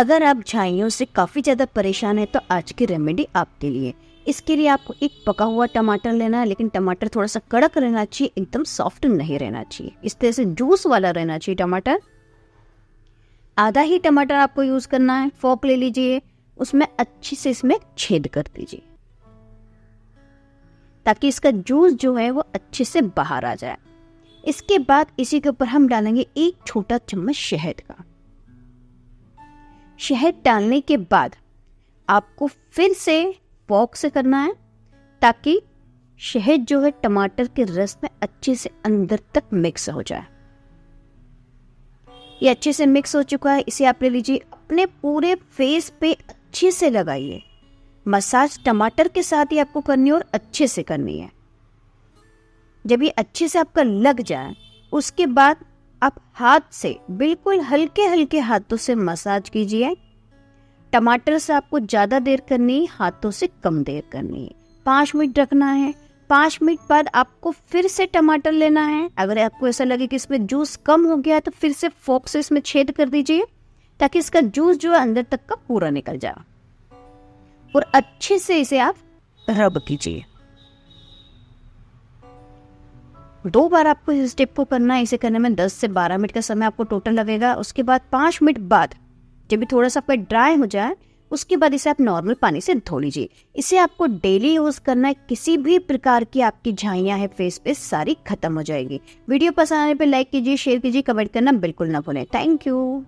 अगर आप झाइयों से काफ़ी ज़्यादा परेशान है तो आज की रेमेडी आपके लिए। इसके लिए आपको एक पका हुआ टमाटर लेना है, लेकिन टमाटर थोड़ा सा कड़क रहना चाहिए, एकदम सॉफ्ट नहीं रहना चाहिए। इस तरह से जूस वाला रहना चाहिए टमाटर। आधा ही टमाटर आपको यूज़ करना है फोक ले लीजिए, उसमें अच्छी से इसमें छेद कर दीजिए। ताकि इसका जूस जो है, वो अच्छे से बाहर आ जाए। इसके बाद इसी के ऊपर हम डालेंगे एक छोटा चम्मच शहद का। शहद डालने के बाद आपको फिर से पॉक से करना है, ताकि शहद जो है टमाटर के रस में अच्छे से अंदर तक मिक्स हो जाए। ये अच्छे से मिक्स हो चुका है, इसे आप ले लीजिए। अपने पूरे फेस पे अच्छे से लगाइए। मसाज टमाटर के साथ ही आपको करनी है और अच्छे से करनी है। जब ये अच्छे से आपका लग जाए, उसके बाद आप हाथ से, बिल्कुल हल्के हल्के हाथों से मसाज कीजिए। टमाटर से आपको ज़्यादा देर करनी है, हाथों से कम देर करनी है। पाँच मिनट रखना है। पाँच मिनट बाद आपको फिर से टमाटर लेना है। अगर आपको ऐसा लगे कि इसमें जूस कम हो गया है तो फिर से फोक से इसमें छेद कर दीजिए, ताकि इसका जूस जो है अंदर तक का पूरा निकल जाए। और अच्छे से इसे आप रब कीजिए। दो बार आपको इस स्टेप को करना है, इसे करने में 10 से 12 मिनट का समय आपको टोटल लगेगा, उसके बाद पाँच मिनट बाद जब भी थोड़ा सा आपका ड्राई हो जाए, उसके बाद इसे आप नॉर्मल पानी से धो लीजिए। इसे आपको डेली यूज़ करना है, किसी भी प्रकार की आपकी झाइया है फेस पे सारी खत्म हो जाएगी। वीडियो पसंद आने पर लाइक कीजिए शेयर कीजिए कमेंट करना बिल्कुल ना भूलें। Thank you